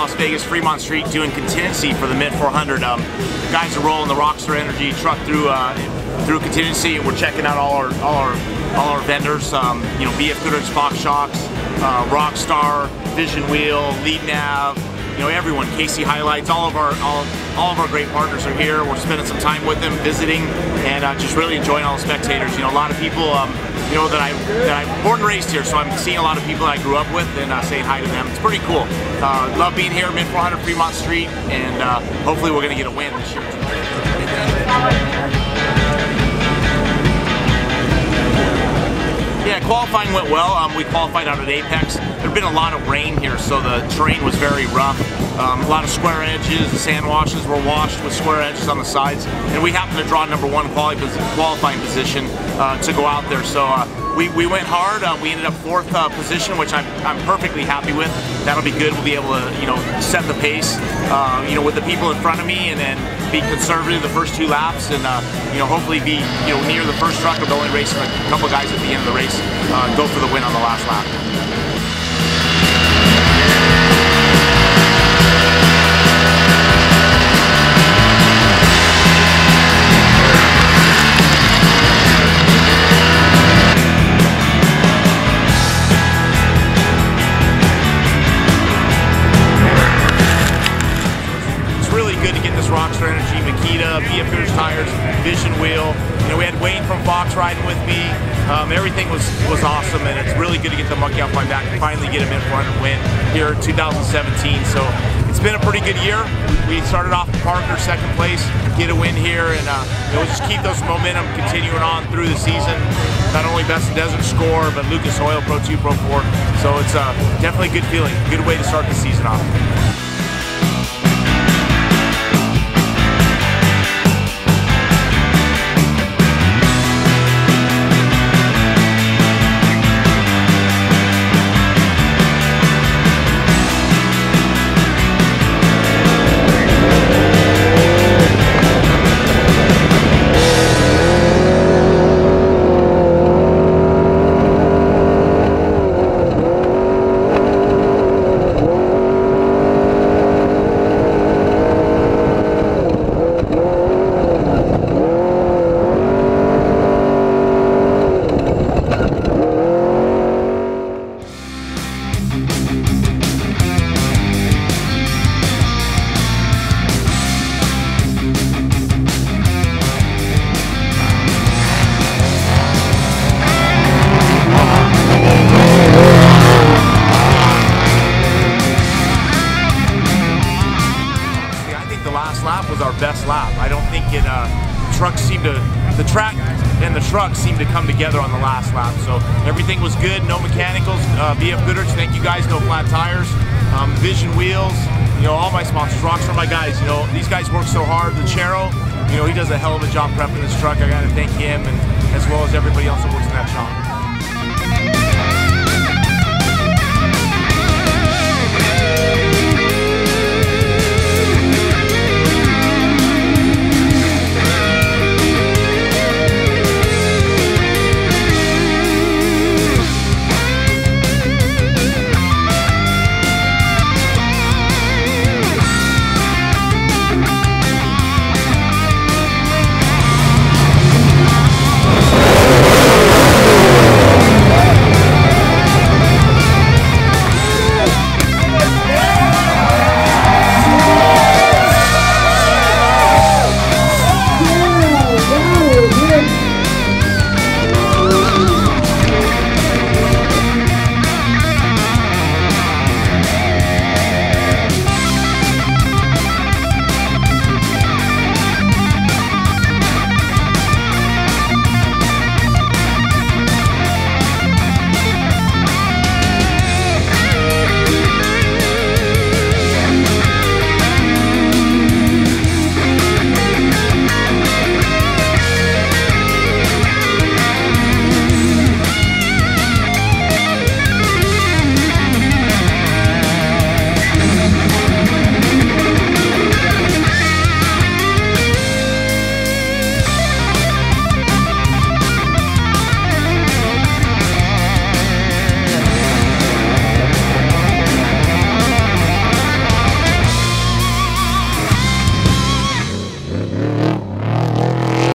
Las Vegas, Fremont Street, doing contingency for the Mint 400. Um, guys are rolling the Rockstar Energy truck through uh, through contingency, and we're checking out all our all our all our vendors. Um, you know, BF Goodrich, Fox Shocks, uh, Rockstar, Vision Wheel, Lead Nav. You know, everyone, KC HiLiTES, all of our all, all of our great partners are here. We're spending some time with them, visiting, and uh, just really enjoying all the spectators. You know, a lot of people. Um, you know that I that I'm born and raised here, so I'm seeing a lot of people that I grew up with and uh, saying hi to them. It's pretty cool. Uh, love being here, Mint 400 Fremont Street, and uh, hopefully we're going to get a win this year. Yeah, qualifying went well. Um, we qualified out at Apex. There'd been a lot of rain here, so the terrain was very rough. Um, a lot of square edges, the sand washes were washed with square edges on the sides, and we happened to draw number one qualifying position uh, to go out there. So uh, we, we went hard. Uh, we ended up fourth uh, position, which I'm, I'm perfectly happy with. That'll be good. We'll be able to you know set the pace, uh, you know, with the people in front of me, and then be conservative the first two laps, and uh, you know hopefully be you know near the first truck, but only racing a couple guys at the end of the race, go for the win on the last lap. Goodrich Tires, Vision Wheel. You know, we had Wayne from Fox riding with me. Um, everything was, was awesome, and it's really good to get the monkey off my back and finally get him in 400 win here in 2017. So it's been a pretty good year. We started off Parker second place, get a win here, and uh, know, just keep those momentum continuing on through the season. Not only best in desert score, but Lucas Oil Pro 2, Pro 4. So it's uh, definitely a good feeling, good way to start the season off. Lap. I don't think it, uh, trucks seemed to, the track and the truck seemed to come together on the last lap. So everything was good, no mechanicals. Uh, BF Goodrich, thank you guys, no flat tires. Um, Vision wheels, you know, all my sponsors, rocks for my guys. You know, these guys work so hard. The Chero, you know, he does a hell of a job prepping this truck. I got to thank him and as well as everybody else that works in that shop.